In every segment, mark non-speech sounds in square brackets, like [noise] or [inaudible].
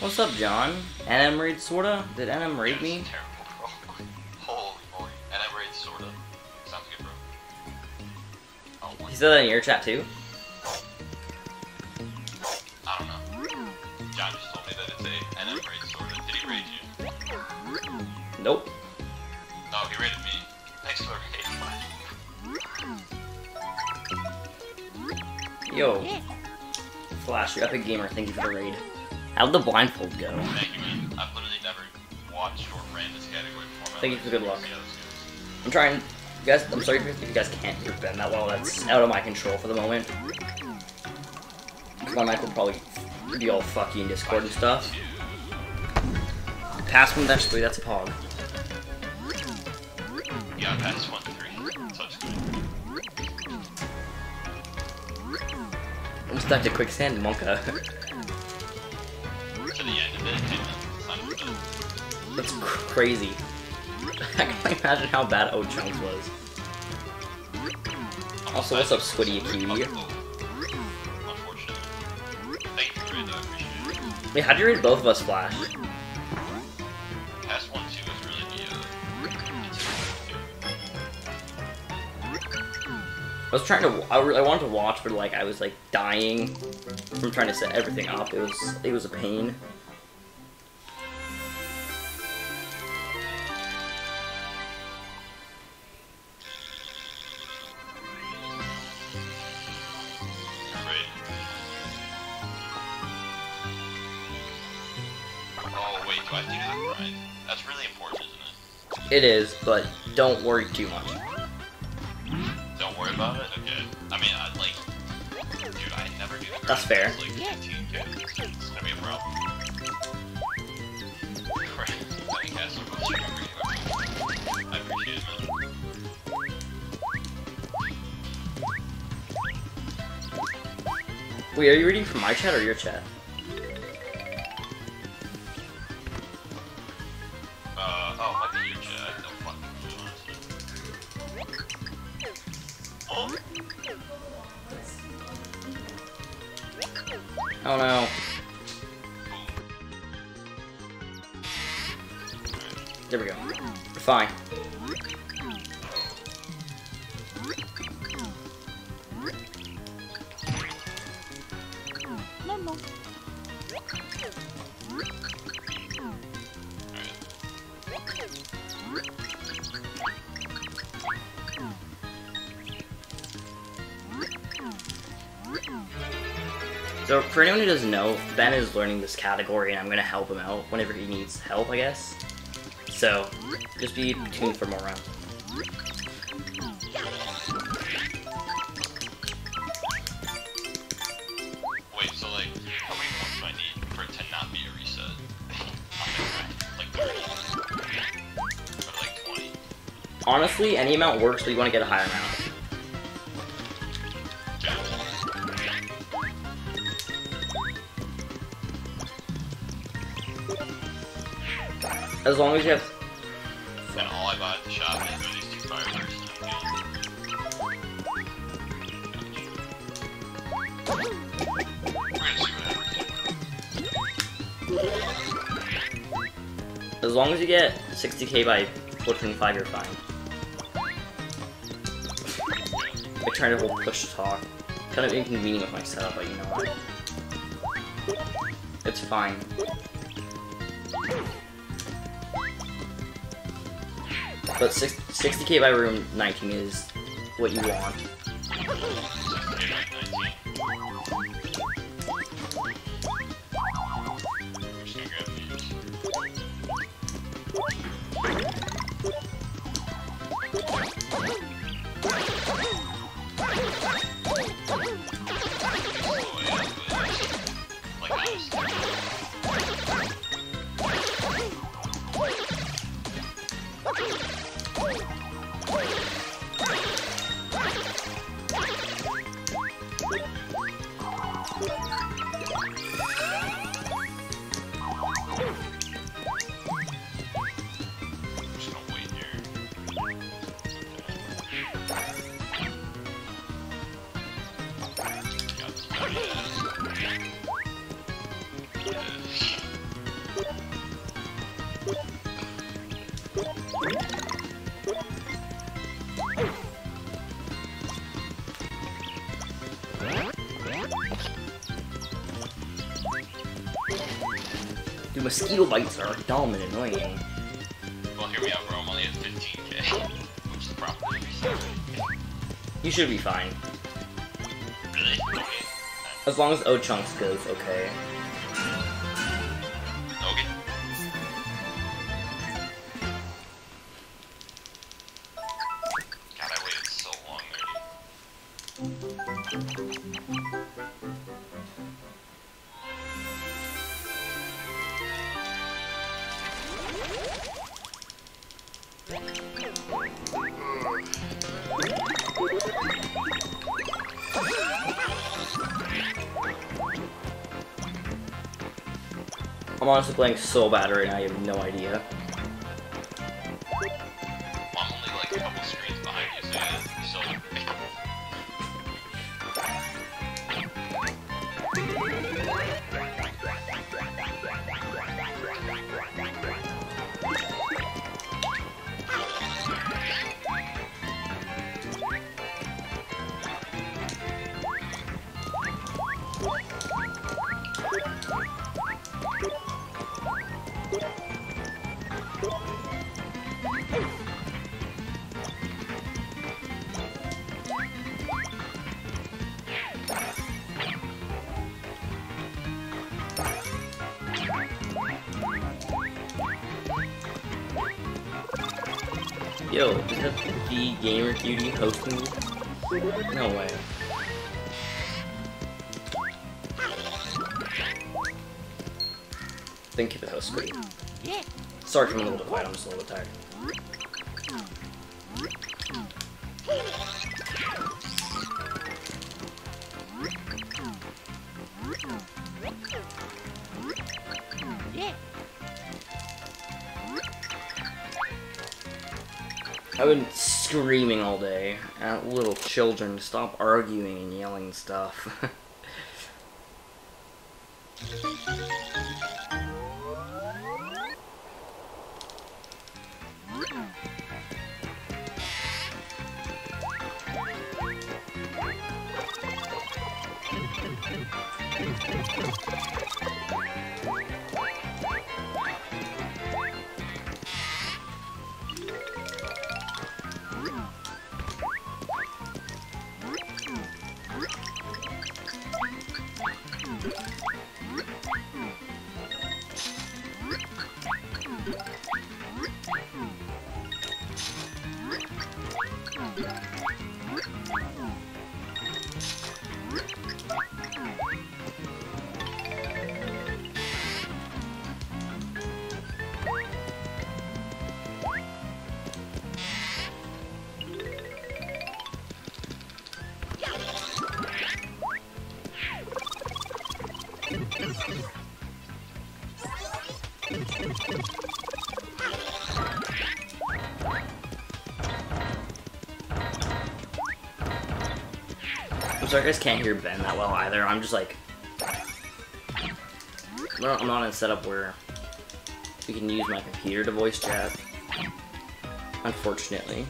What's up, John? NM raid sorta? Did NM raid me? Terrible. [laughs] Holy moly. I raid sorta. Sounds good, bro. Oh, He said that in your chat too? I don't know. John just told me that it's a NM raid sorta. Did he raid you? Nope. No, he raided me. Thanks for the raid. Yo. Flash, you're epic gamer, thank you for the raid. How'd the blindfold go? Thank you, man. I've literally never watched or ran this category before. in my Thank you for good luck. I'm trying. You guys, I'm sorry if you guys can't hear Ben that well. That's out of my control for the moment. One mic will probably be all fucky in Discord and stuff. Pass from dash three. That's a pog. Yeah, that's one three. Such good. I'm stuck to quicksand, Monka. [laughs] That's cr- crazy. [laughs] I can't imagine how bad O'Chunks was. Also, what's up, Squiddy Akiri? Unfortunately. Thank you for the raid, though. I appreciate it. Wait, how'd you read both of us, Flash? Past one, two was really the, uh, I was trying to. I, I wanted to watch, but like I was like dying from trying to set everything up. It was it was a pain. It is, but don't worry too much. Don't worry about it? Okay. I mean, I like... Dude, I never do the. That's fair. It's like 15 kids. It's gonna be a problem. Right. I think that's what I'm I appreciate it, man. Wait, are you reading from my chat or your chat? is learning this category, and I'm gonna help him out whenever he needs help, I guess. So, just be tuned for more rounds. Wait, so like, how many points do I need for it to not be a reset? [laughs] like 30? Or like 20? Honestly, any amount works, but you want to get a higher amount. As long as you have And all I bought at the shop is these two fireworks. We're gonna see what happens. As long as you get 60k by 425, you're fine. I try to hold push to talk. Kind of inconvenient with my setup, but you know what? It's fine. But 60k by room 19 is what you want. Mosquito bites are dumb and annoying. Well, hear me out, bro. I'm only at 15k, which is probably. You should be fine. Really? Okay. As long as O'Chunks goes. Okay. Playing so bad right now, have Gamer Cutie hosting? No way. Thank you for the host screen. Sorry I'm a little bit quiet, I'm just a little bit tired. Children to stop arguing and yelling stuff. [laughs] sorry, I guys can't hear Ben that well either. I'm just like, I'm not in a setup where we can use my computer to voice chat. Unfortunately.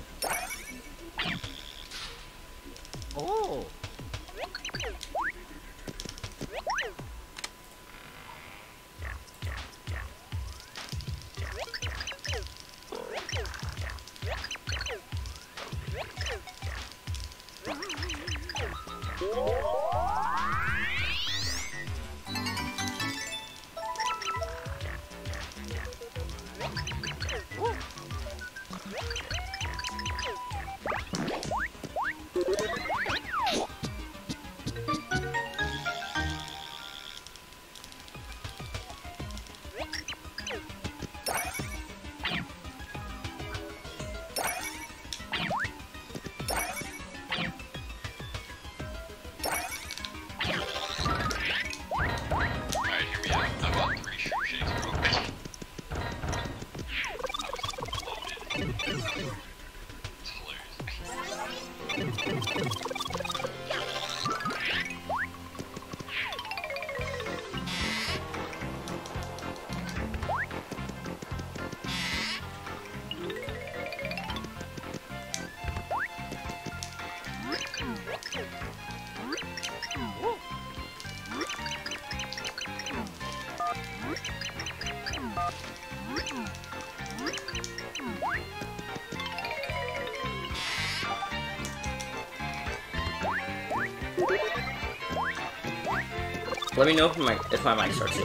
Let me know if my if my mic starts to.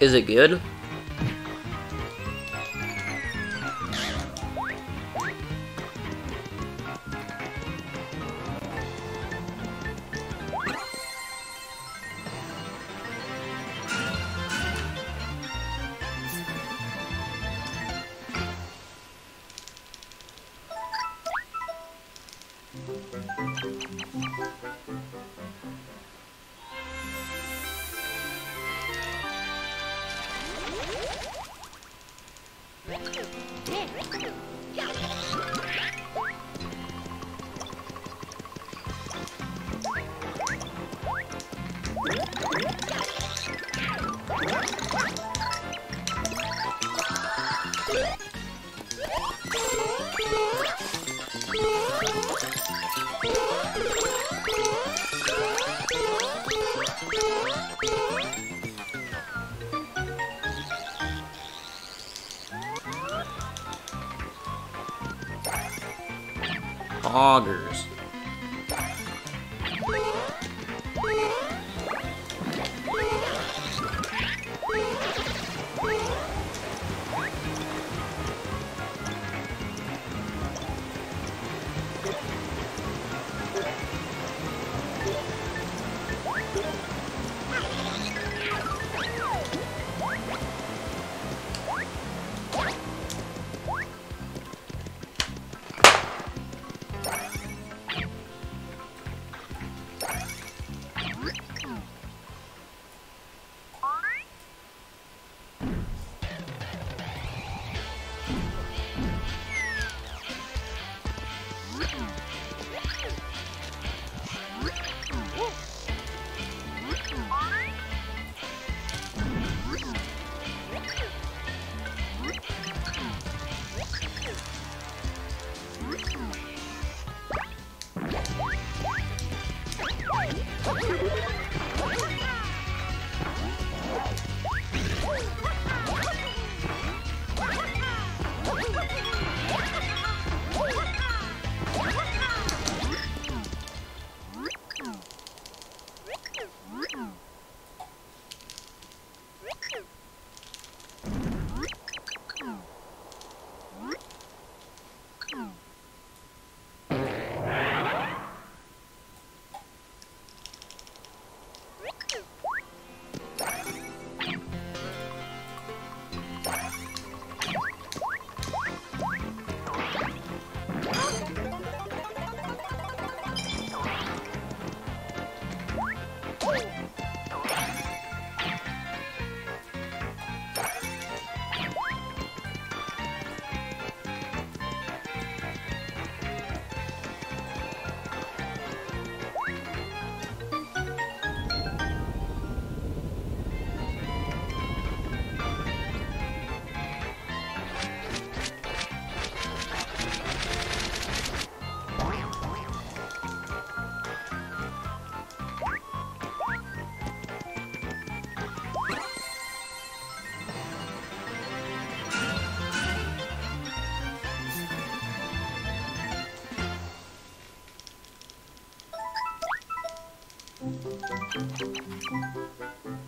Is it good? Augers. うん。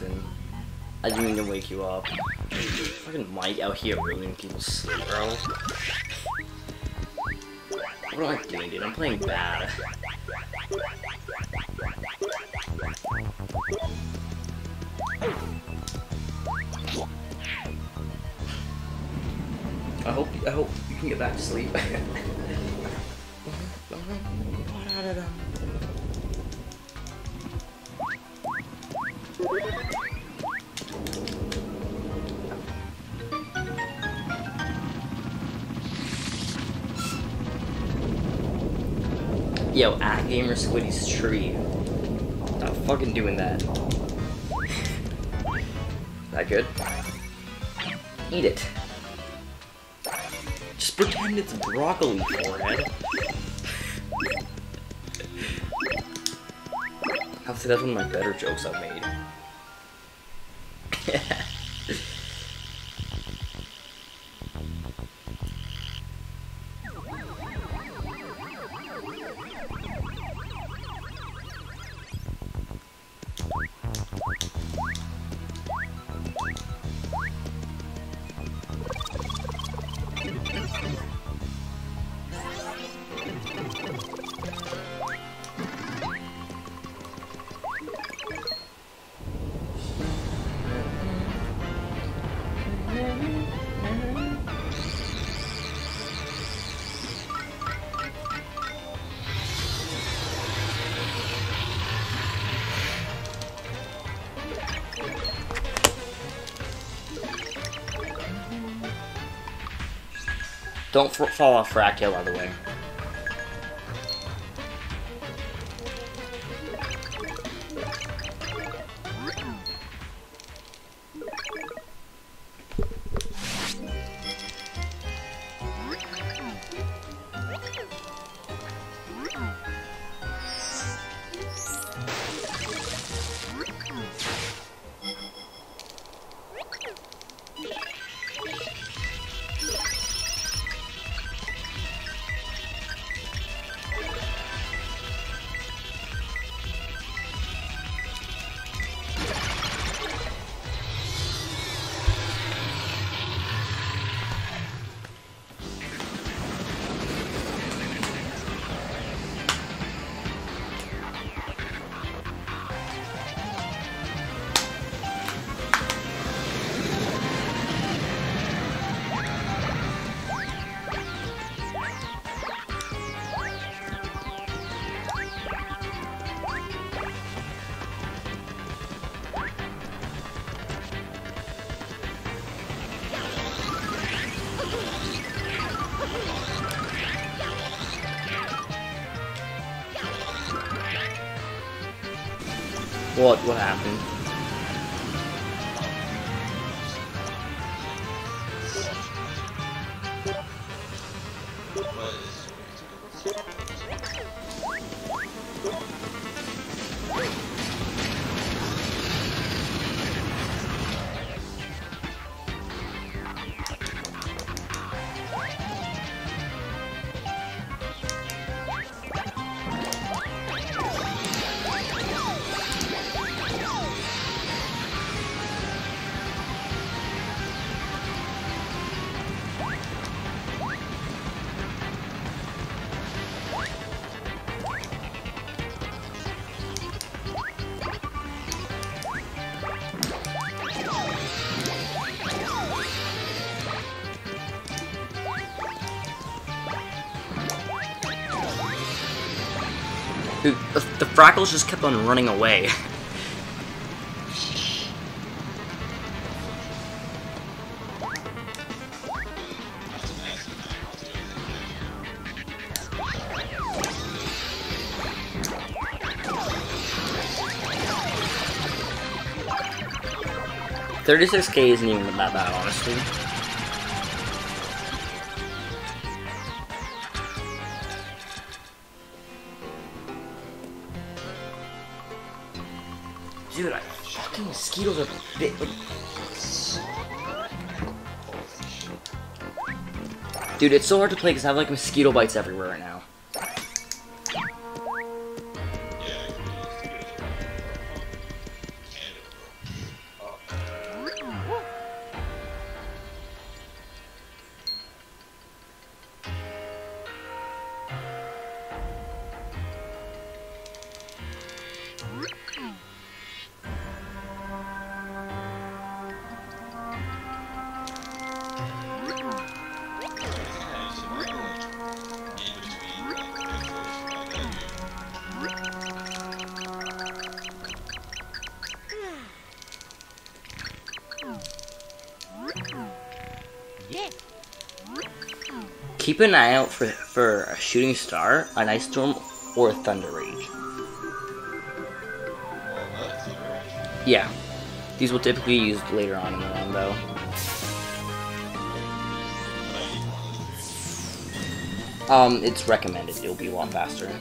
Sorry, I didn't mean to wake you up. Fucking Mike out here ruining people's sleep, bro. What am I doing, dude? I'm playing bad. Yo, at Gamer Squiddy's tree. Stop fucking doing that. that good? Eat it. Just pretend it's broccoli, forehead. I'll say that's one of my better jokes I've made. [laughs] Don't fall off Fracktail, by the way. Frackles just kept on running away. Thirty-six K isn't even that bad, honestly. Dude, it's so hard to play because I have like mosquito bites everywhere right now. Keep an eye out for for a shooting star, an ice storm, or a thunder rage. Yeah, these will typically be used later on in the run, though. Um, it's recommended. It'll be a lot faster.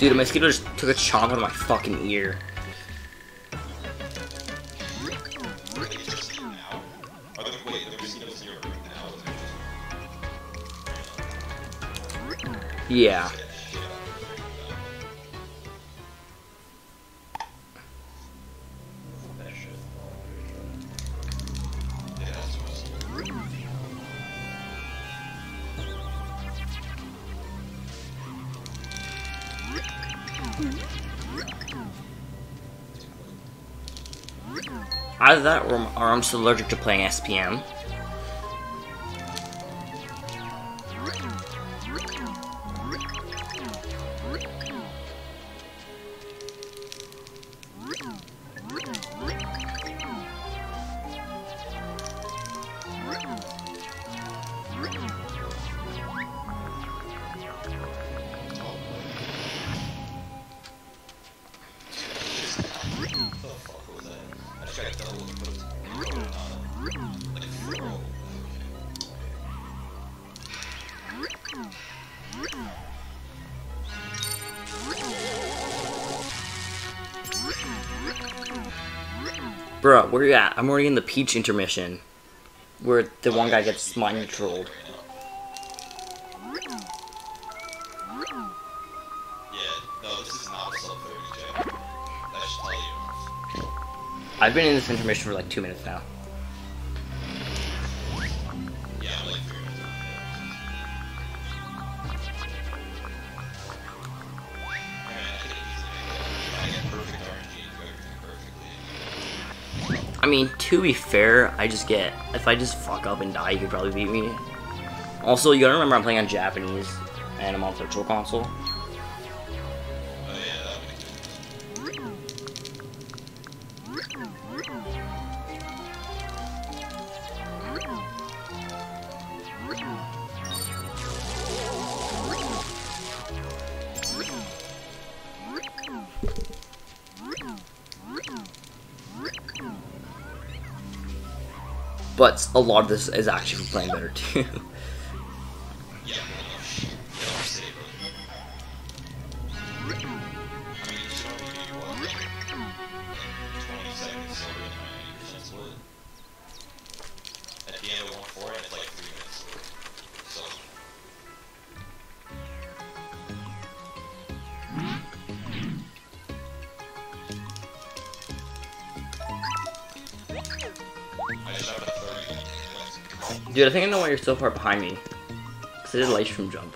Dude, a mosquito just took a chomp out of my fucking ear. Are Either that or, or I'm just allergic to playing SPM. I'm already in the Peach intermission. Where the one guy gets mind controlled. Yeah, no, this is not a sub 30 Jay. I should tell you. I've been in this intermission for like two minutes now. To be fair, I just get if I just fuck up and die, you could probably beat me. Also, you gotta remember I'm playing on Japanese and I'm on Virtual Console. But a lot of this is actually for playing better too. Yeah, well, yeah, I'll save it. I mean, you should only do what, like, 20 seconds so we're at 90% split. At the end of 1 4, it's like Dude, I think I know why you're so far behind me. Cause I did a light stream jump.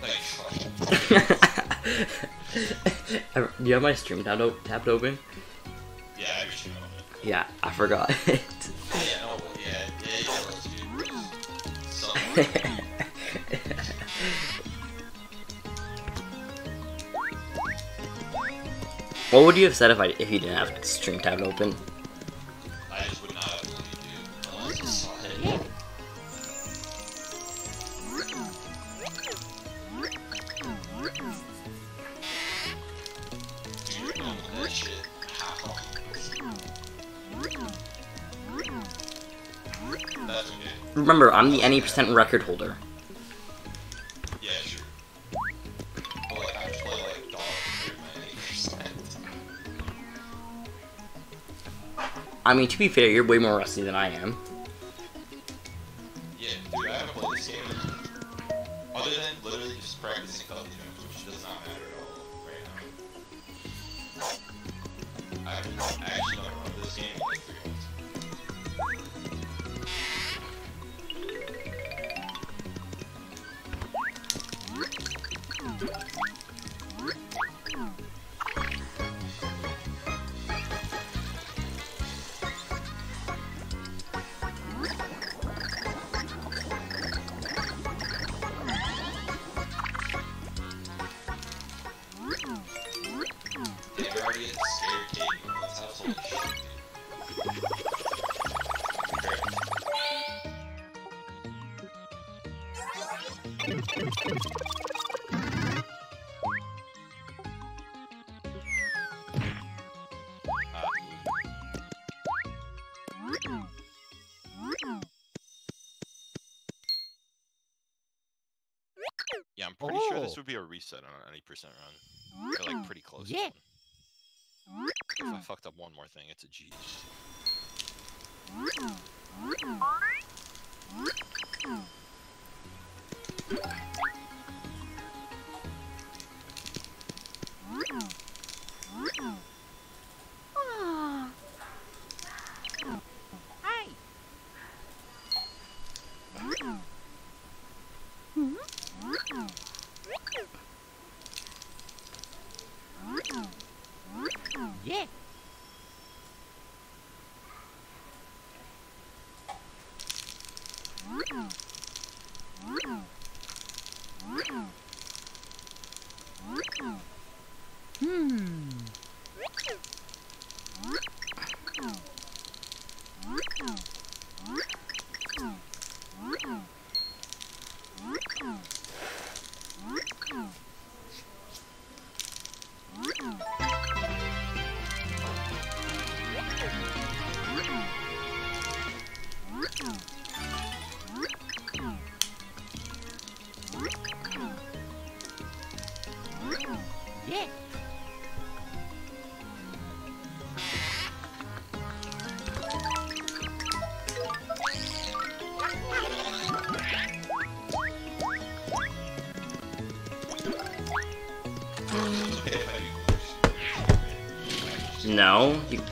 [laughs] Do you have my stream tab tapped open? yeah, I reached out. Yeah, I forgot it. [laughs] Yeah, no, yeah, yeah, yeah, let's do something. what would you have said if I if you didn't have stream tab open? I'm the any percent record holder. Yeah, sure. But like, I play like dog my 80%. I mean, to be fair, you're way more rusty than I am. Reset on any percent run. They're like pretty close. Yeah. If I fucked up one more thing, it's a G. No, you,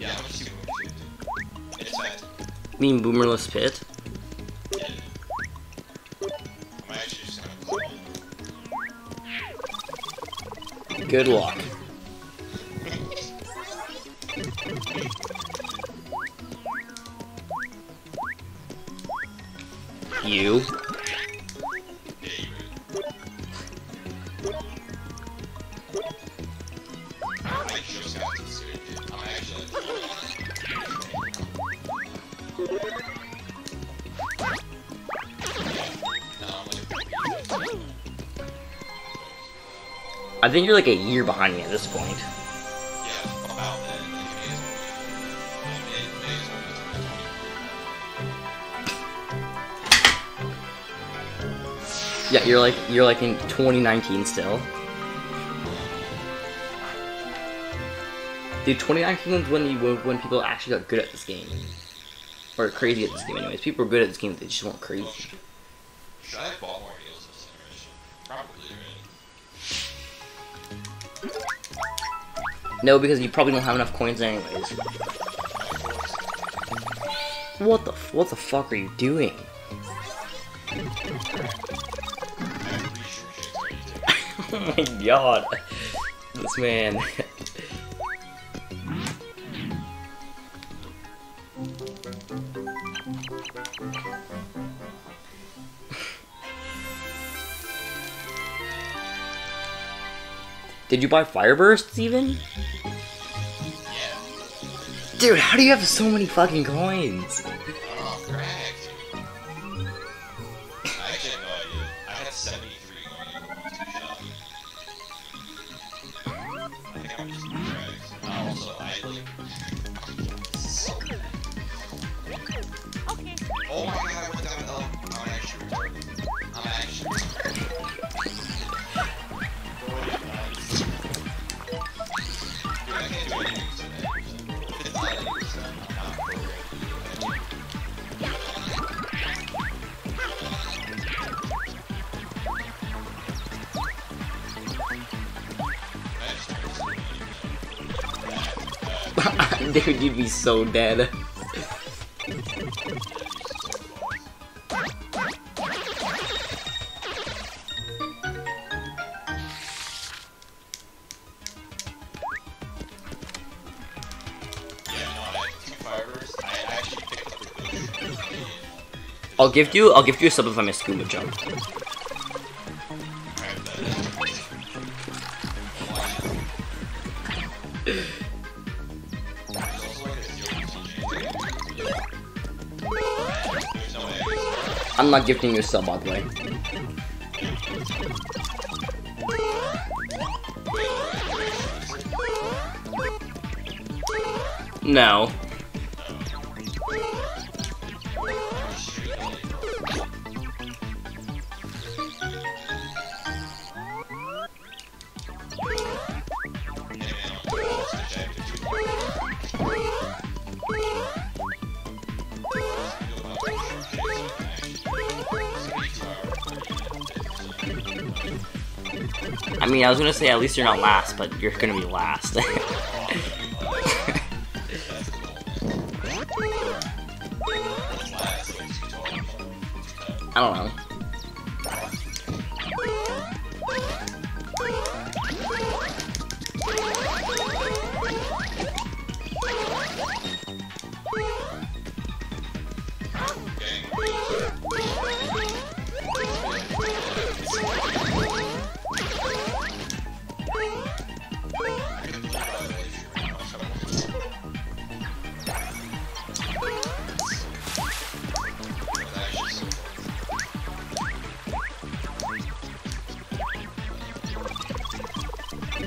Yeah, I'm just super shit, dude. It's fast. mean boomerless pit? Yeah. I'm actually just gonna. Good luck. Think you're like a year behind me at this point. yeah, about then. Like, it may as well be- it may as well be 2020. Yeah, you're like you're like in 2019 still. Dude, 2019 was when you when people actually got good at this game, or crazy at this game. Anyways, people were good at this game, they just weren't crazy. No, because you probably don't have enough coins anyways. What the what the fuck are you doing? [laughs] Oh my god. This man. [laughs] Did you buy Firebursts even? Dude, how do you have so many fucking coins? You'd be so dead. I'll give you I'll give you a sub if I miss scuba jump. I'm not gifting you a sub by the way. No. I I was gonna say at least you're not last, but you're gonna be last. [laughs]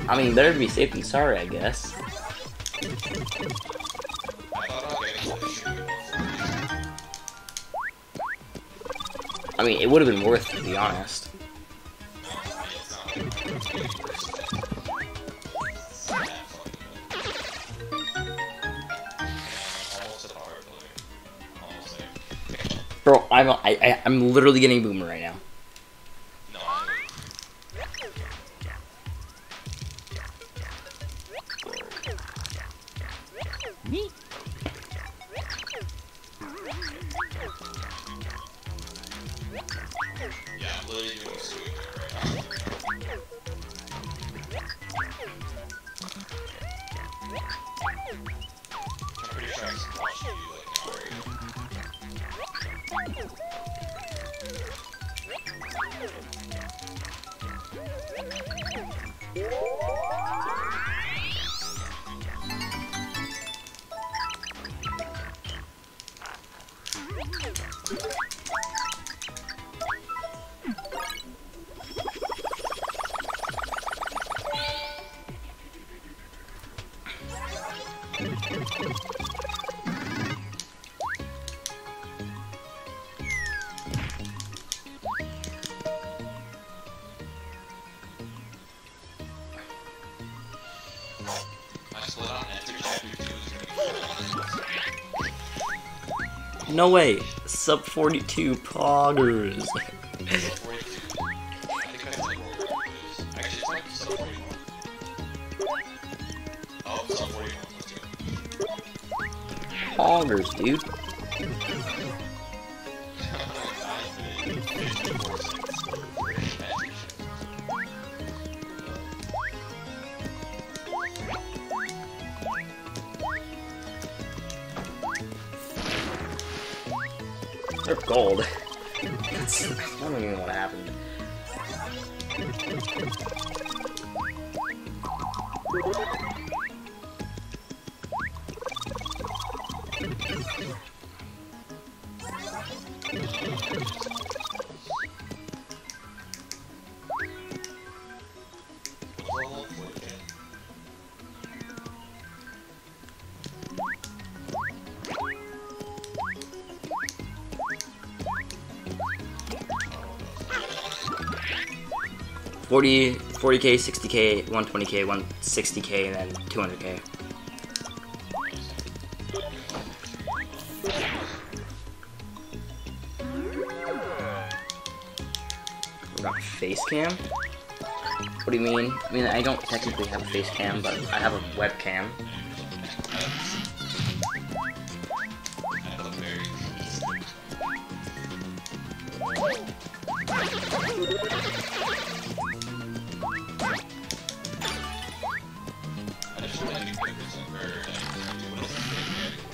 I mean, to be safe than sorry, I guess. I mean, it would have been worth to be honest. Bro, I'm I, I'm literally getting boomer right now. No way. Sub 42 poggers. poggers, 42. 40, 40k, 60k, 120k, 160k, and then 200k. We got face cam? What do you mean? I mean, I don't technically have a face cam, but I have a webcam.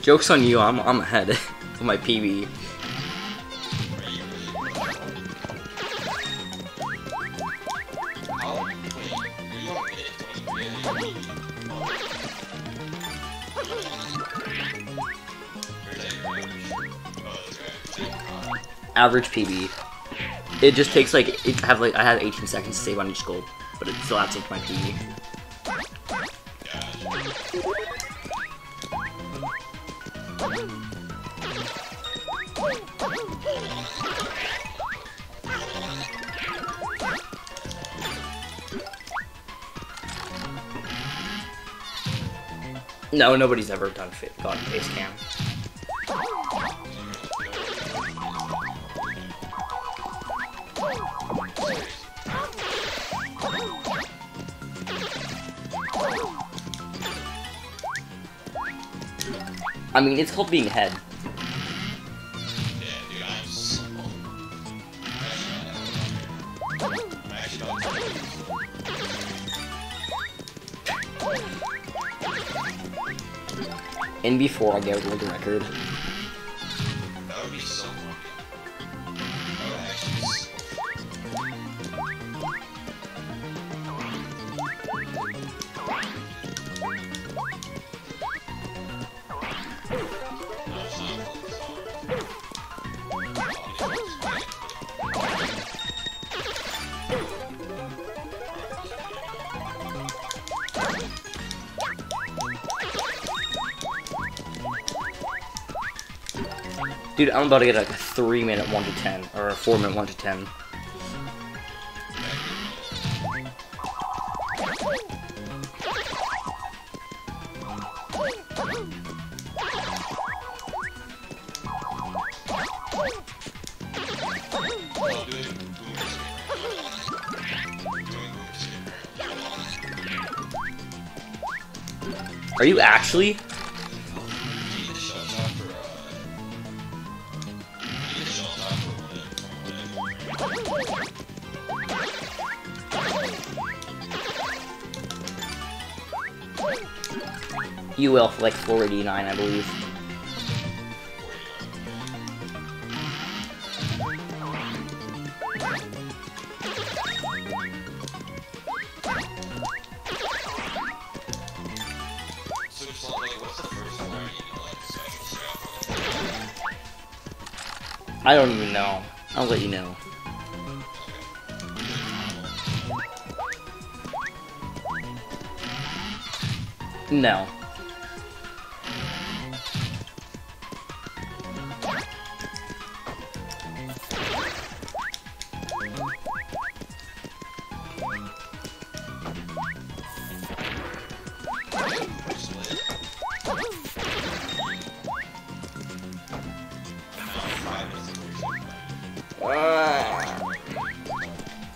Joke's on you, I'm, I'm ahead [laughs] of my PB. Average PB. It just takes like, it have like, I have 18 seconds to save on each goal, but it still adds up to my PB. No, nobody's ever done fit, gotten face cam. I mean, it's called being head. Before I get a world record. I'm about to get like a 3 minute 1 to 10, or a 4 minute 1 to 10. Oh, doing boom Doing boom Are you actually? You will, like 489, I believe. I don't even know. I'll let you know. No.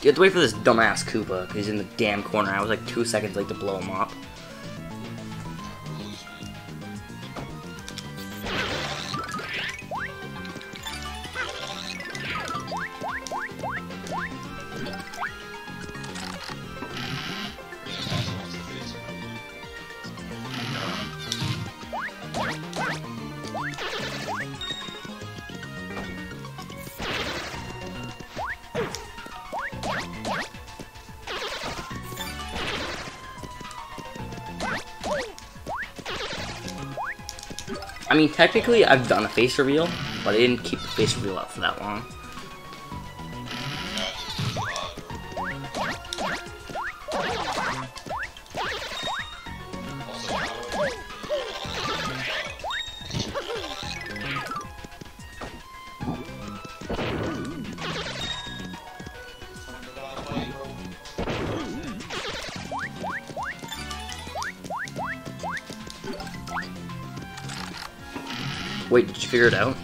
You have to wait for this dumbass Koopa, because he's in the damn corner. I was like two seconds late to blow him up. I mean, technically, I've done a face reveal, but I didn't keep the face reveal up for that long. Figure it out?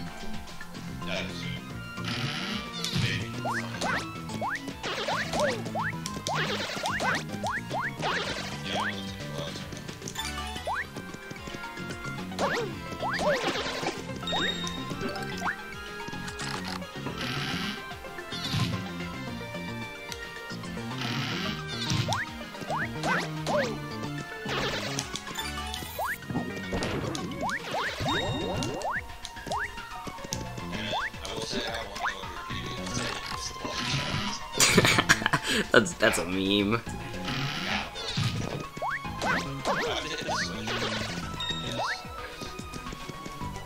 That's that's a meme.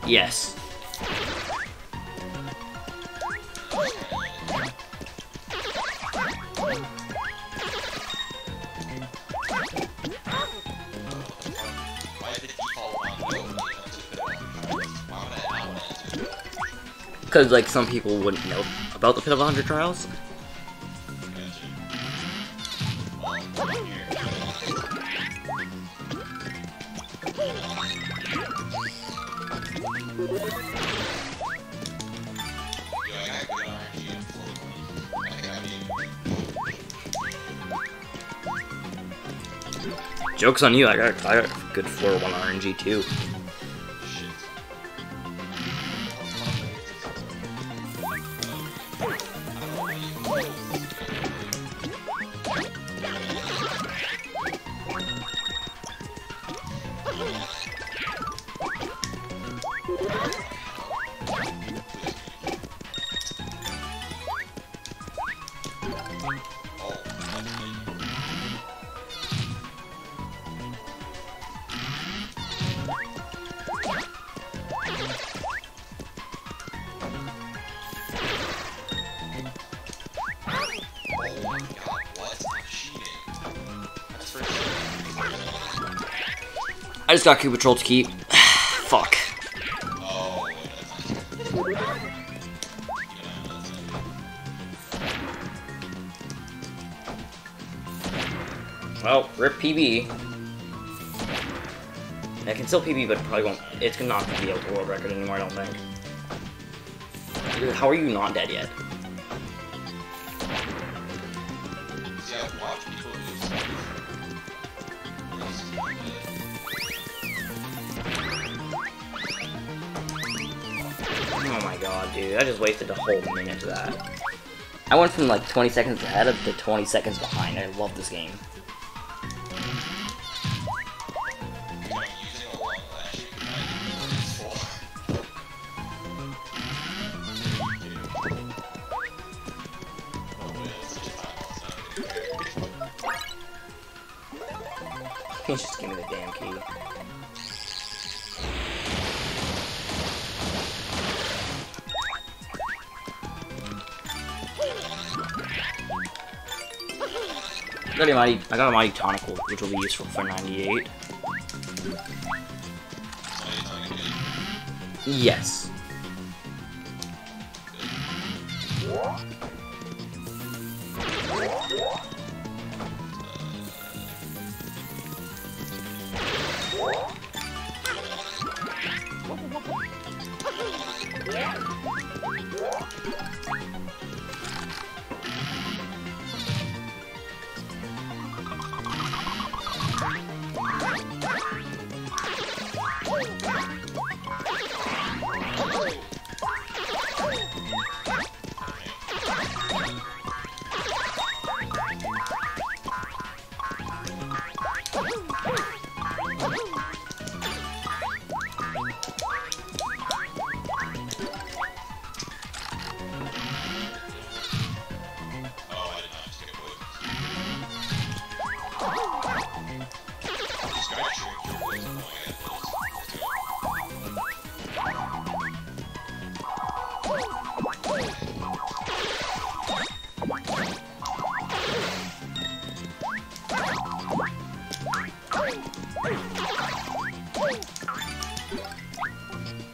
Yes. Why did the default one go when you went to the Why would I not want to enter? Because like some people wouldn't know about the Pit of 100 Trials. Joke's on you, I got, I got good 4-1 RNG too. Got Cube Patrol to keep. [sighs] Fuck. Well, rip PB. I can still PB, but probably won't. It's not gonna be to world record anymore. I don't think. How are you not dead yet? Dude. I just wasted a whole minute to that. I went from like 20 seconds ahead to 20 seconds behind. I love this game. You know, using a long lash, you can actually use full. Wait, that's such a time loss. just give me the damn key. I got a mighty, I got a mighty tonical, which will be useful for 98. Yes.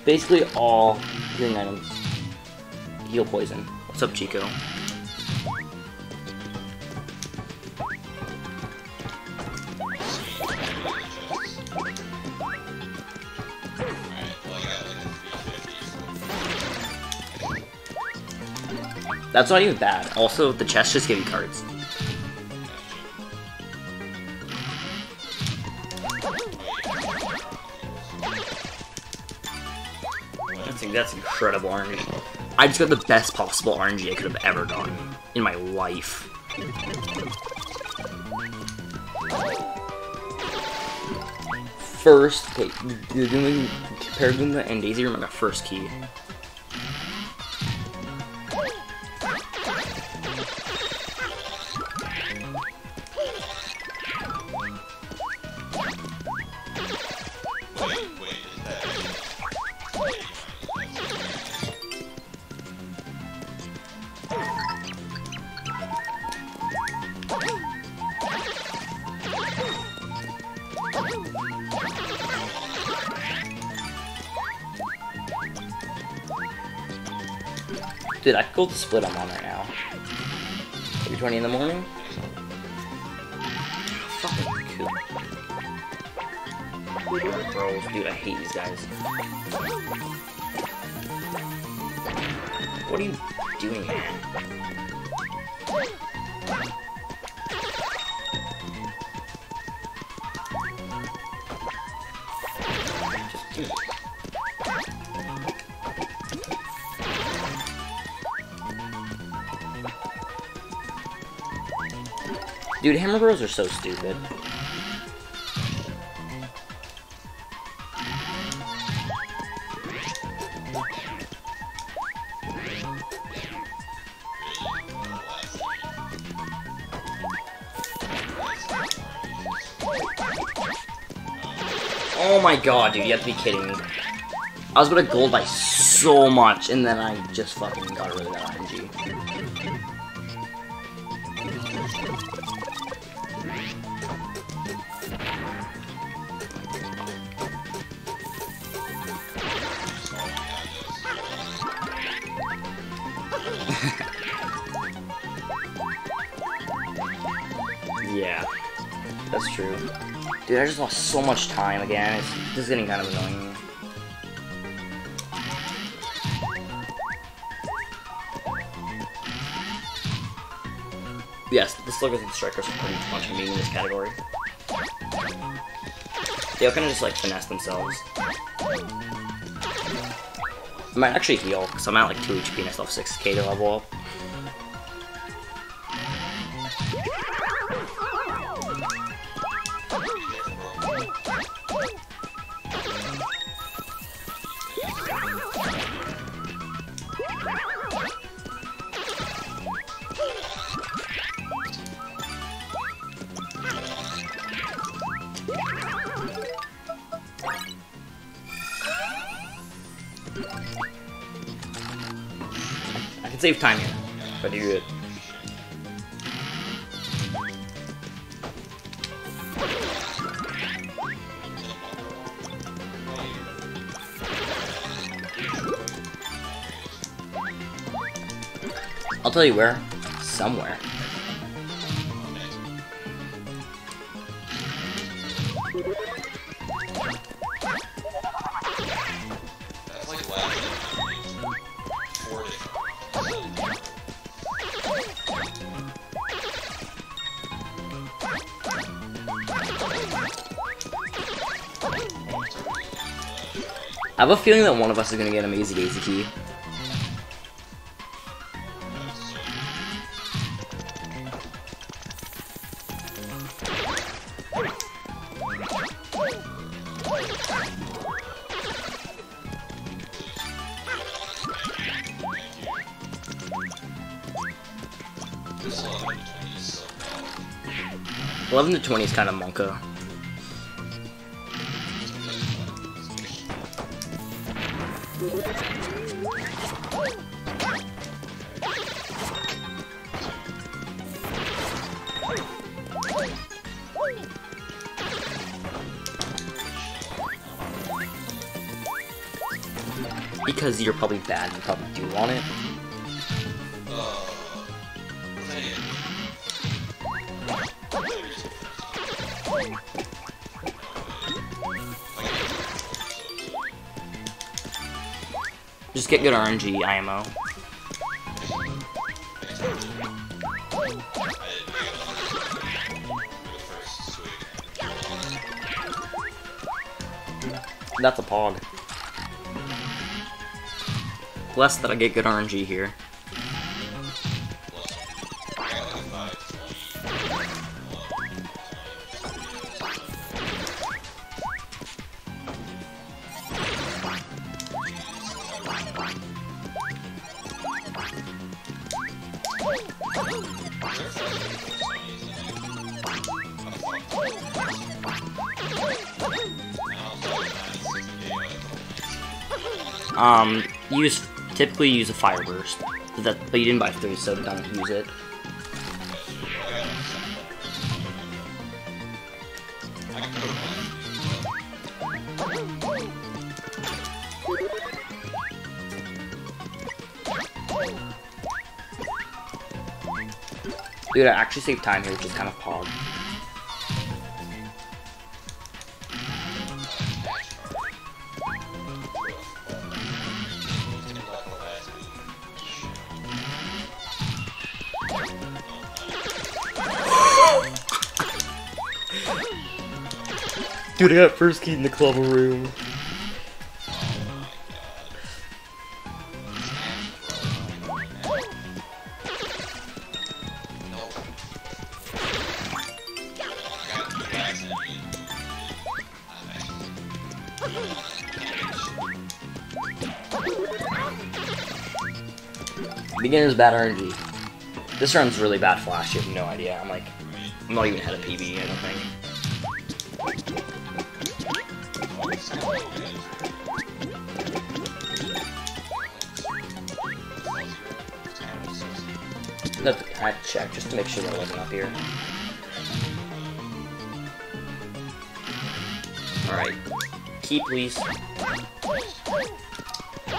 Basically all healing items heal poison. What's up, Chico? Alright, well, I got like a 350. That's not even bad. Also, the chest just give you cards. Incredible RNG. I just got the best possible RNG I could have ever gotten in my life. First, okay, you're doing Paragoomba and Daisy remember first key. Dude, I could split I'm on right now. 320 in the morning? Fucking cool. Bros, dude, I hate these guys. What are you doing, man? Dude, Hammer Bros are so stupid. Oh my god, dude, you have to be kidding me. I was gonna gold by so much, and then I just fucking got rid of that RNG. Dude, I just lost so much time again. It's, this is getting kind of annoying. Yes, the Sluggers and Strikers are pretty much immune in this category. They all kind of just like finesse themselves. I might actually heal, because I'm at like 2 HP and I still have 6k to level up. Save time here, if I do. I'll tell you where. Somewhere. I have a feeling that one of us is gonna get an Amazy Dayzee key. 11 to 20, 11 to 20 is kind of monka. Because you're probably bad, you probably do want it. Just get good RNG, IMO. That's a pog. Less that I get good RNG here. Typically use a fire burst, but that but you didn't buy three, so don't use it. Dude, I actually saved time here, which is kind of pog. Dude, I got first key in the club room. Beginner's bad RNG. This run's really bad flash, you have no idea. I'm like, not even ahead of PB, I don't think. Let's I check just to make sure that wasn't up here. Alright. Key, please.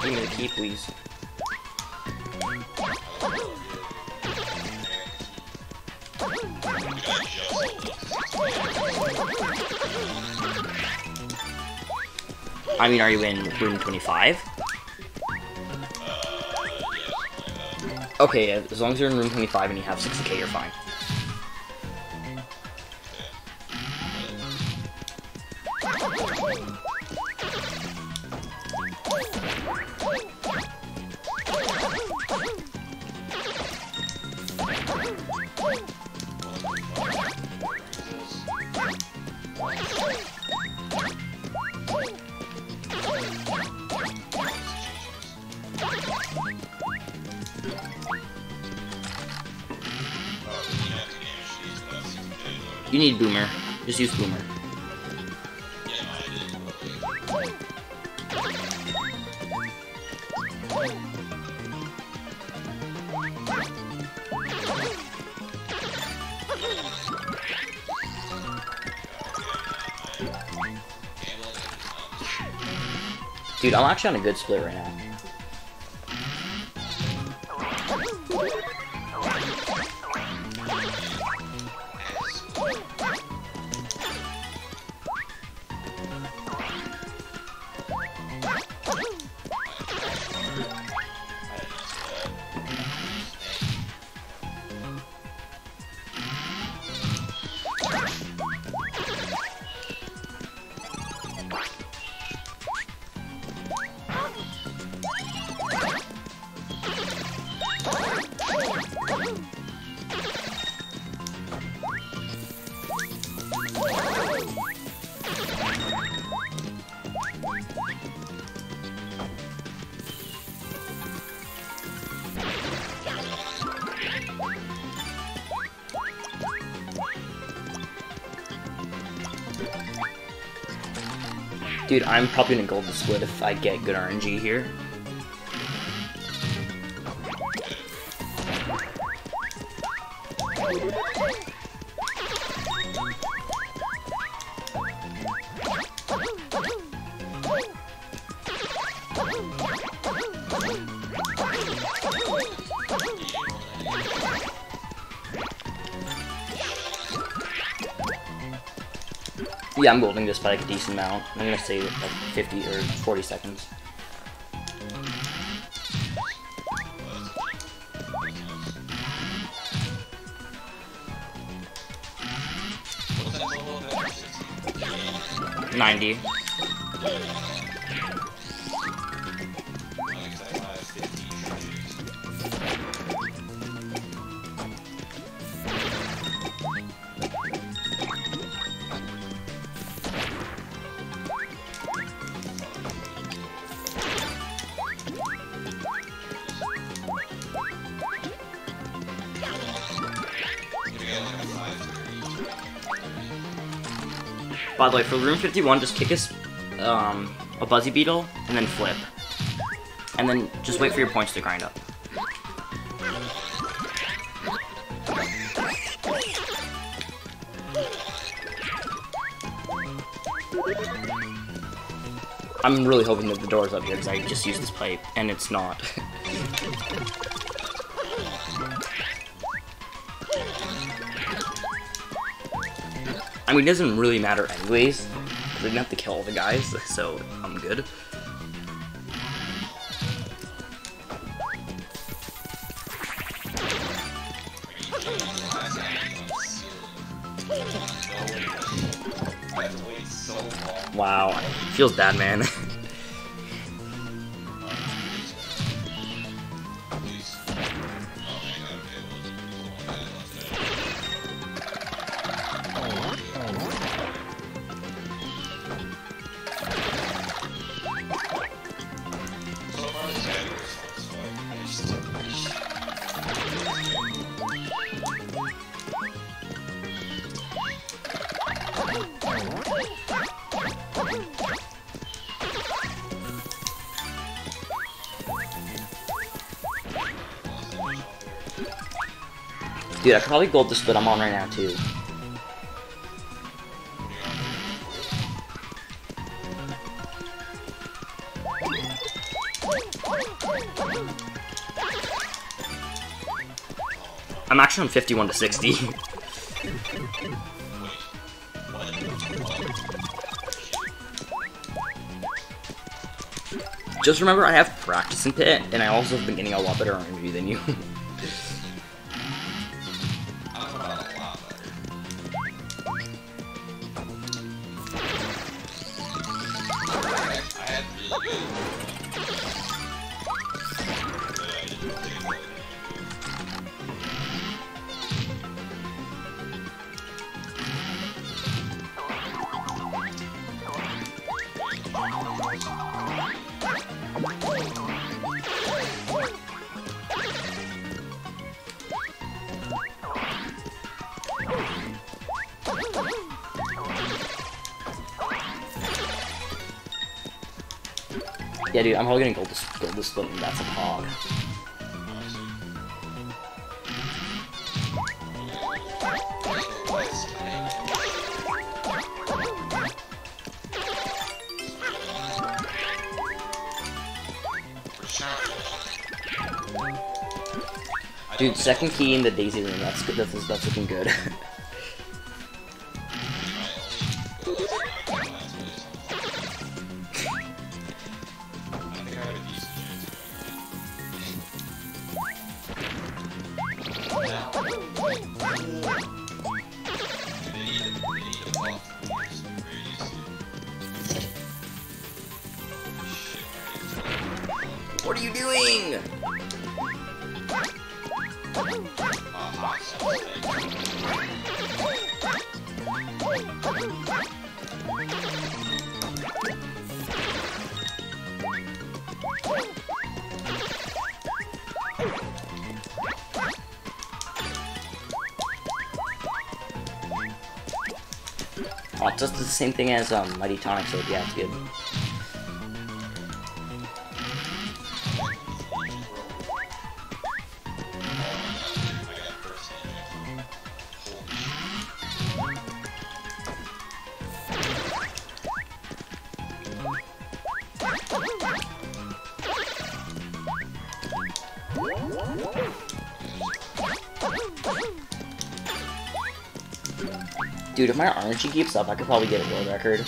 Give me the key, please. I mean, are you in room 25? Okay, as long as you're in room 25 and you have 60k, you're fine. Need Boomer. Just use Boomer. Dude, I'm actually on a good split right now. Dude, I'm probably gonna gold the split if I get good RNG here. Yeah, I'm building this by like a decent amount. I'm gonna say like 50 or 40 seconds. What's way, for room 51, just kick us um, a Buzzy Beetle and then flip. And then just wait for your points to grind up. I'm really hoping that the door's up here because I just used this pipe and it's not. [laughs] I mean, it doesn't really matter anyways. I didn't have to kill all the guys, so I'm good. Wow, feels bad, man. [laughs] Dude, I could probably gold the split I'm on right now, too. I'm actually on 51 to 60. [laughs] Just remember, I have practice in Pit, and I also have been getting a lot better on RNG than you. [laughs] that's a hog. Dude, second key in the Dayzee room, that's good, that's, that's looking good. [laughs] same thing as um, Mighty Tonic, so yeah, it's good. Dude, if my RNG keeps up, I could probably get a world record.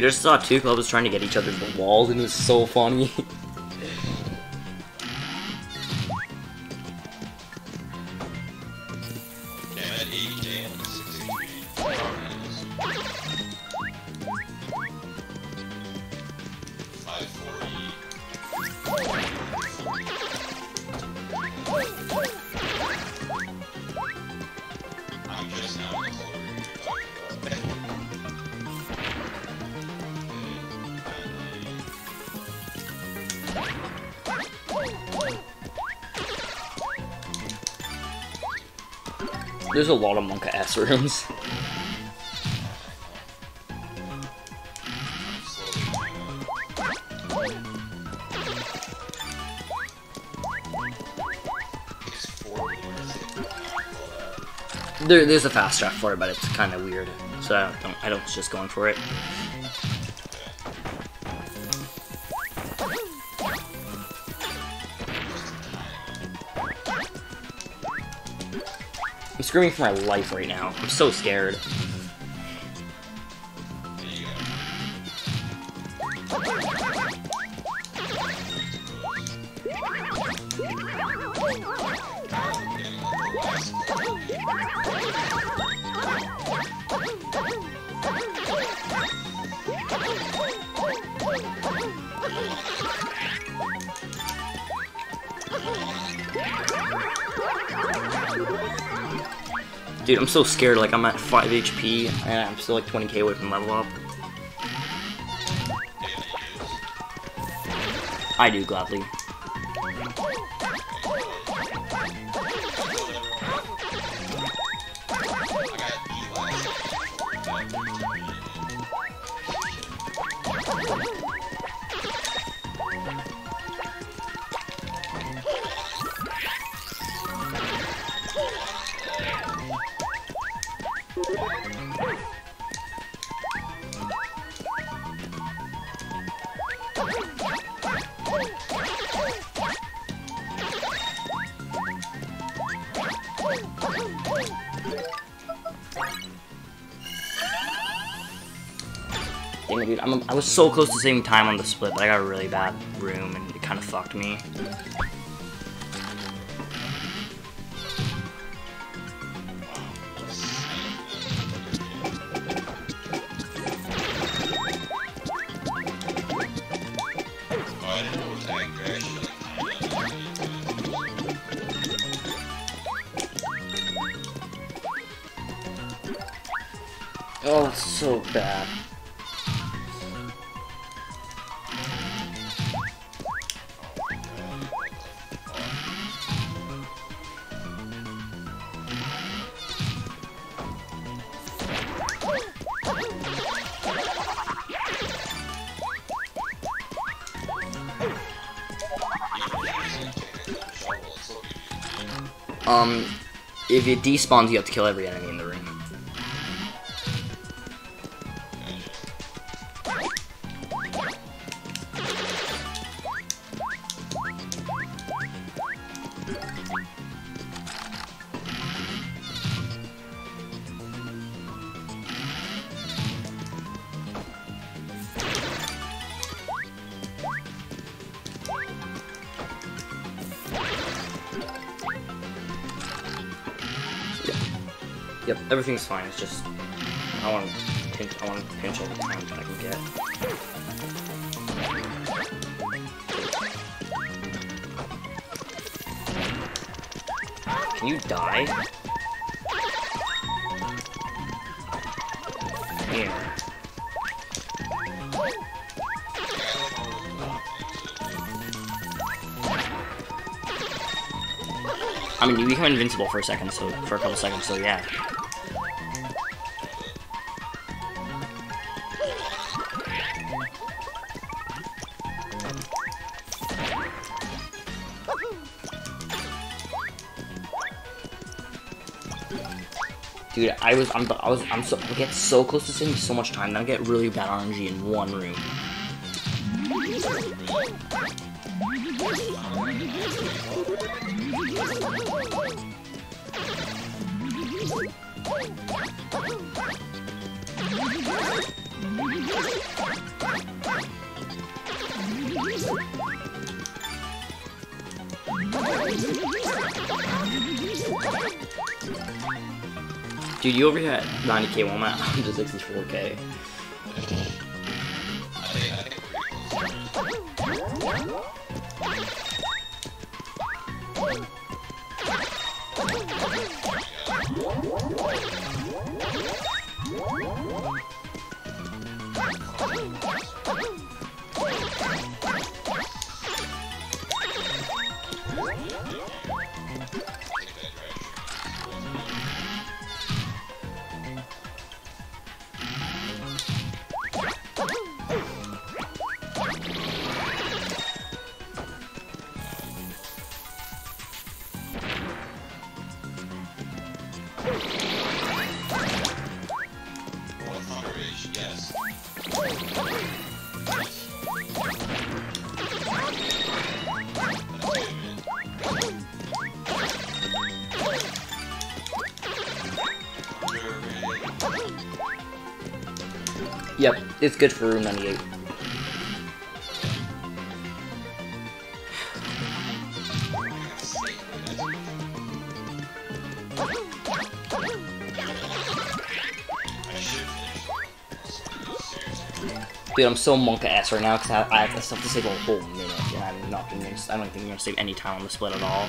I just saw two clubs trying to get each other to the walls, and it was so funny. [laughs] a lot of monkaS rooms. There, there's a fast track for it, but it's kind of weird. So I don't, I don't just going for it. Screaming for my life right now. I'm so scared. [laughs] Dude, I'm so scared. Like, I'm at 5 HP, and I'm still like 20k away from level up. I do, gladly. Was so close to saving time on the split, but I got a really bad room, and it kind of fucked me. Despawns, you have to kill every enemy everything's fine. It's just I want to pinch. I want to pinch all the time that I can get. Can you die? Here. I mean, you become invincible for a second, so for a couple seconds, so yeah. I was, I'm, I was, I'm so, I get so close to saving so much time, then I get really bad RNG in one room. Dude, you over here at 90k while [laughs] I'm at 164k. It's good for room 98. I should finish. Seriously. Dude, I'm so monkaS right now because I, I have stuff to save a whole minute, and I'm not gonna. I don't think I'm gonna save any time on the split at all.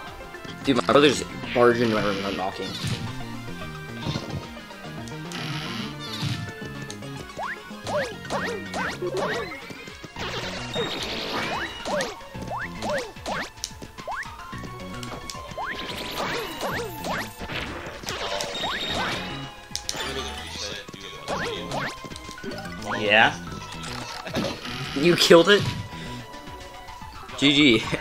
Dude, my brother's barged into my room without knocking. Yeah? You killed it? GG.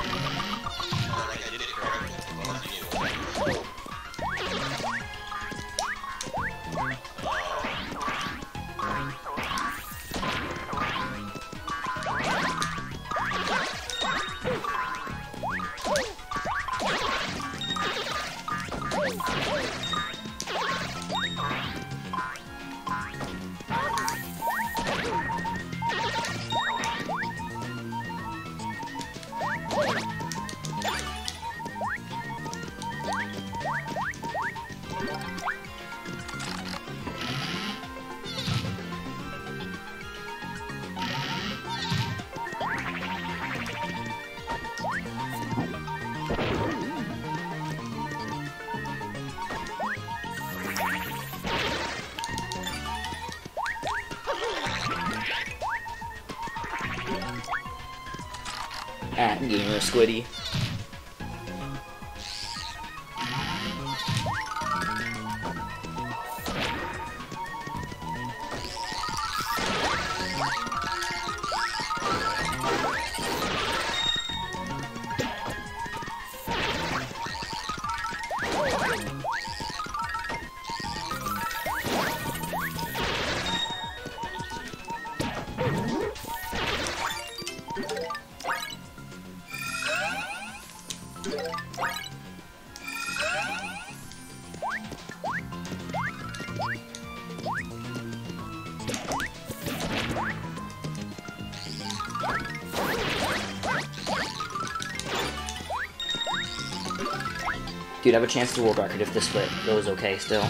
I have a chance to world record if this split goes okay still.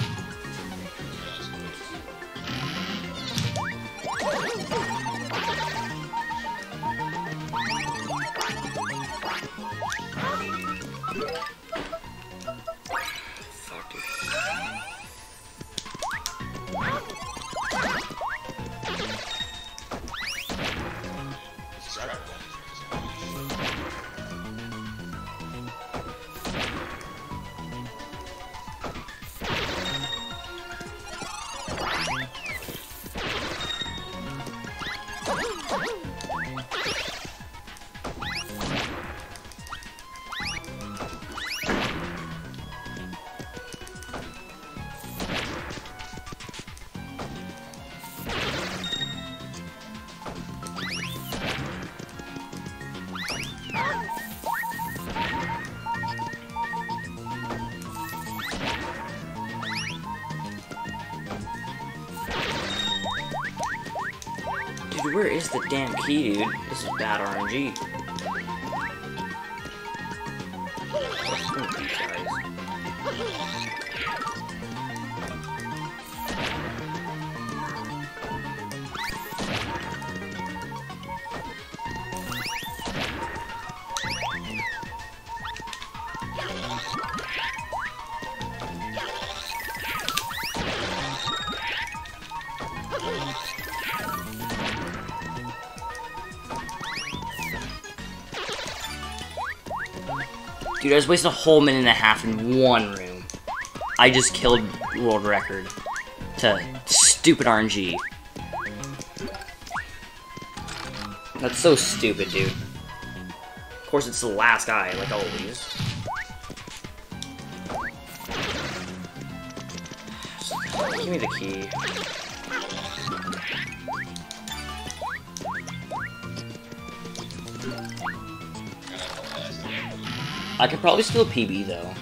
The damn key, dude? This is bad RNG. Dude, I just wasted a whole minute and a half in one room. I just killed world record to stupid RNG. That's so stupid, dude. Of course, it's the last guy, like always. Give me the key. I could probably steal PB though.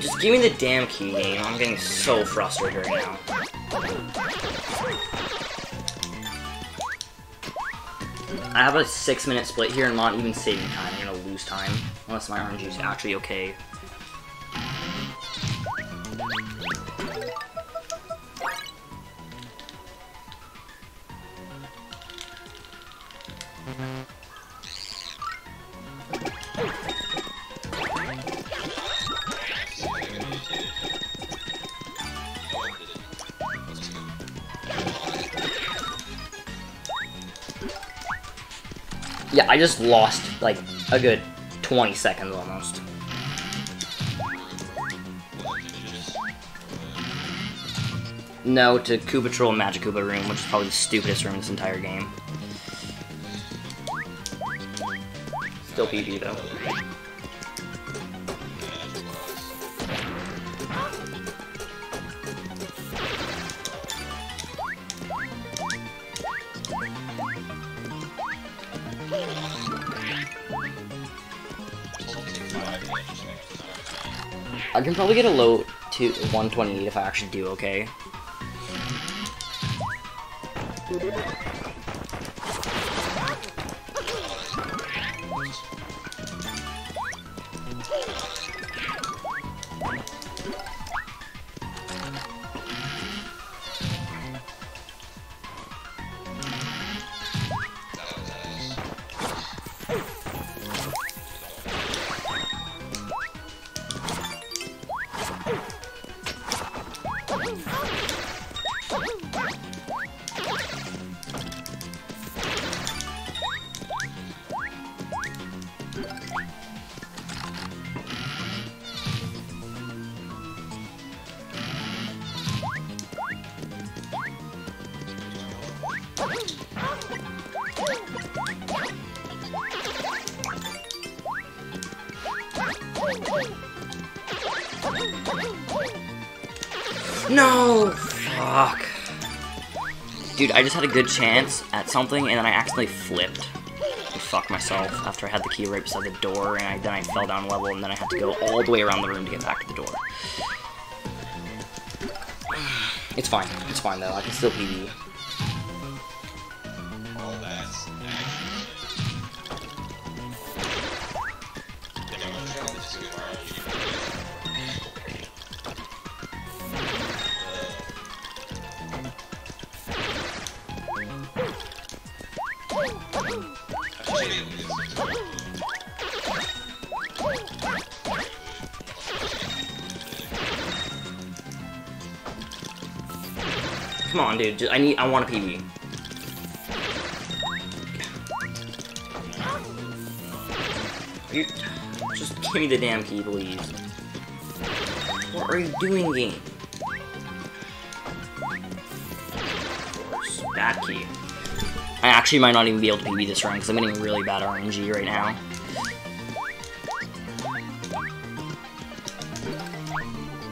Just give me the damn key game. I'm getting so frustrated right now. I have a six minute split here and not even saving time. I'm gonna lose time. My RNG is actually okay. Yeah, I just lost like a good 20 seconds almost. No, to Koopatrol Magic Koopa Room, which is probably the stupidest room in this entire game. Still PB though. I can probably get a low to 128 if I actually do okay. Dude, I just had a good chance at something and then I accidentally flipped. I fucked myself after I had the key right beside the door and I, then I fell down a level and then I had to go all the way around the room to get back to the door. [sighs] It's fine. It's fine though. I can still PB. On, dude. Just, I need. I want a PB. You, just give me the damn key, please. What are you doing, game? That key. I actually might not even be able to PB this run because I'm getting really bad RNG right now.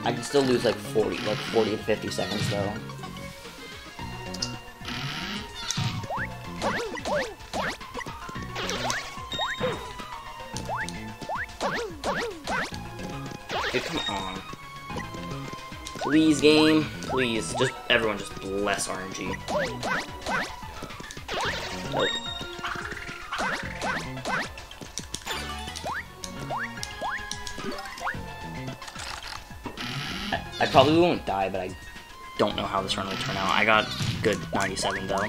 I can still lose like 40, like 40 to 50 seconds though. Please, game. Please. Just, everyone just bless RNG. Nope. I, I probably won't die, but I don't know how this run will turn out. I got good 97 though.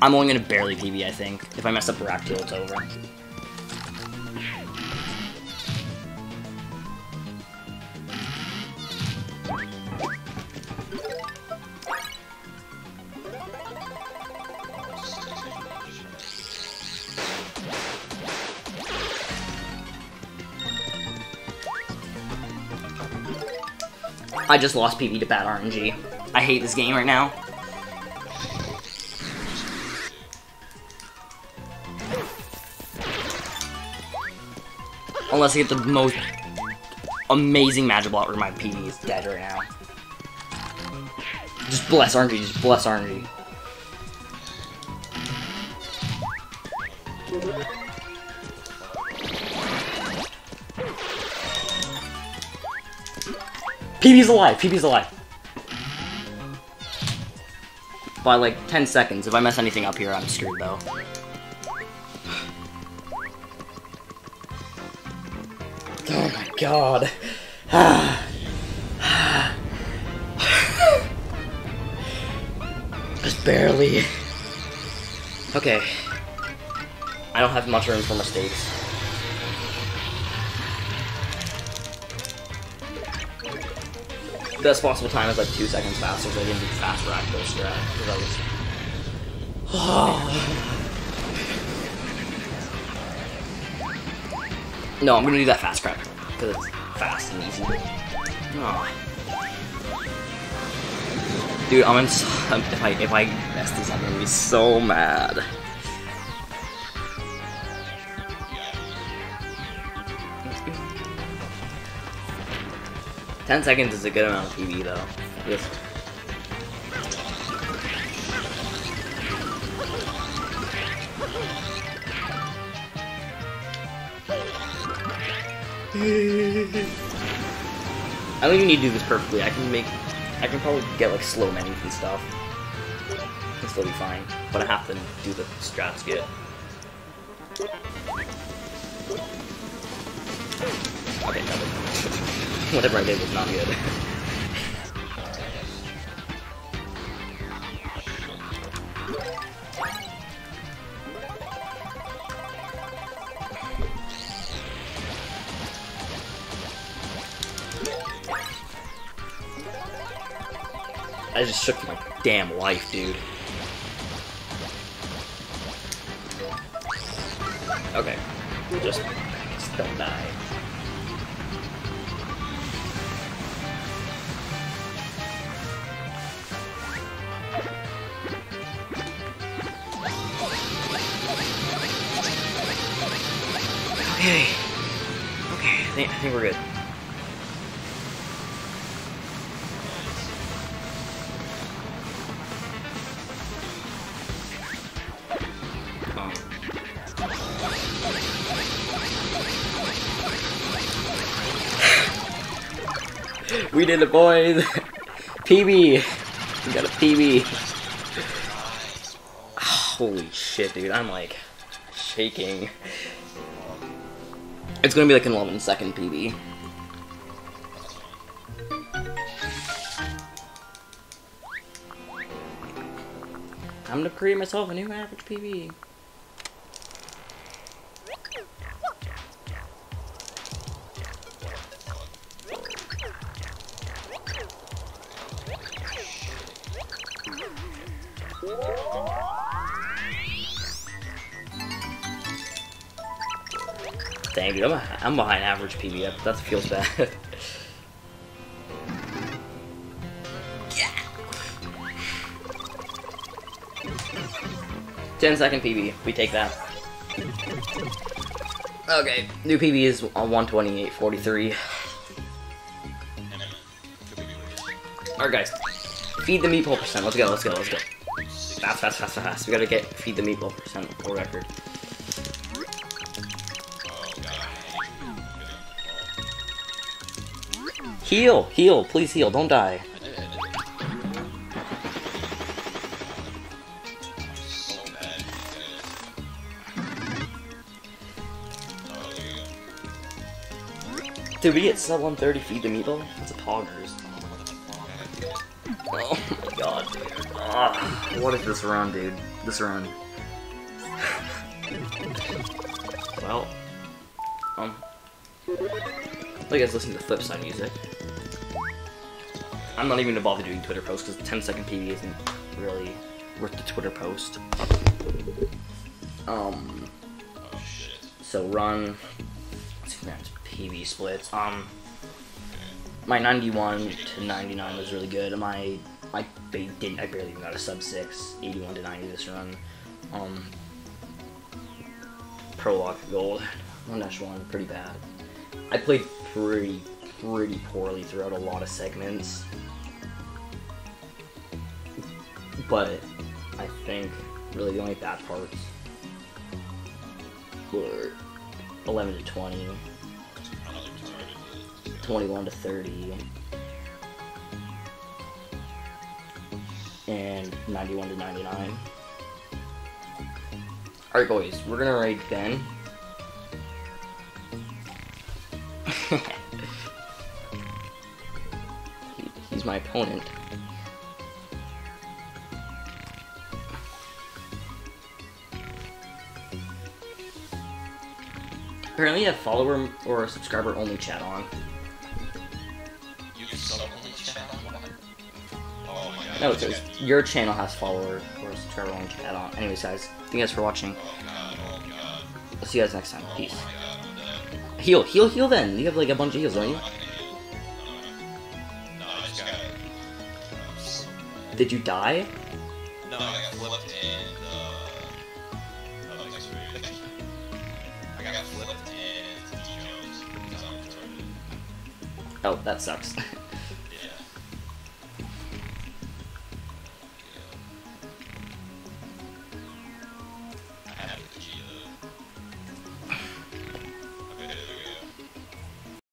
I'm only gonna barely PB, I think. If I mess up Wracktail, it's over. I just lost PB to bad RNG. I hate this game right now. Unless I get the most amazing magic ball where my PD is dead right now. Just bless RNG, just bless RNG. PB's alive, PB's alive. By like 10 seconds. If I mess anything up here, I'm screwed though. God. [sighs] Just barely. Okay. I don't have much room for mistakes. The best possible time is like two seconds faster, so I didn't do fast track those strat. 'cause I was- [sighs] [sighs] No, I'm gonna do that fast track because it's fast and easy. Oh. Dude, I'm. So, um, if I if I mess this, up, I'm gonna be so mad. Ten seconds is a good amount of PB though. Just I don't even need to do this perfectly. I can make, I can probably get like slow menus and stuff. It'll still be fine, but I have to do the strats good. Okay, no, [laughs] whatever I did was not good. [laughs] shook my damn life, dude. Did it, boys! [laughs] PB! We got a PB. Holy shit, dude. I'm like shaking. It's gonna be like an 11 second PB. I'm gonna create myself a new average PB. I'm, behind average PB. That, feels bad. [laughs] yeah. 10 second PB. We take that. Okay, new PB is on 128.43. Alright, guys. Feed the meatball percent. Let's go, let's go, let's go. Fast, fast, fast, fast. We gotta get feed the meatball percent record. Heal, heal, please heal, don't die. Did, I did. So bad. There you go. Dude, we get sub 130 feed the meatball? That's a poggers. Oh my god, dude. Ah, what is this run, dude? This run. well, um, I guess listen to Flipside music. I'm not even gonna bother doing Twitter posts because 10 second PB isn't really worth the Twitter post. Um, Oh shit. so run. Let's see, that's PB splits. Um, my 91 to 99 was really good. My I ba- didn't I barely even got a sub six. 81 to 90 this run. Um, prologue gold. One dash one, pretty bad. I played pretty pretty poorly throughout a lot of segments, but I think really the only bad parts were 11 to 20, 21 to 30, and 91 to 99. Alright, boys, we're gonna raid Ben. My opponent. Apparently, you have follower or subscriber only chat on. You sub only chat on? Oh my god. No, your channel has follower or subscriber only chat on. Anyways, guys, thank you guys for watching. Oh god, oh god. I'll see you guys next time. Peace. Oh my god, I'm dead. Heal, heal, heal. Then you have like a bunch of heals, don't you? Did you die? No, I got flipped and uh. Oh, thanks for I got flipped and Jones because I'm retarded. Oh, that sucks. [laughs]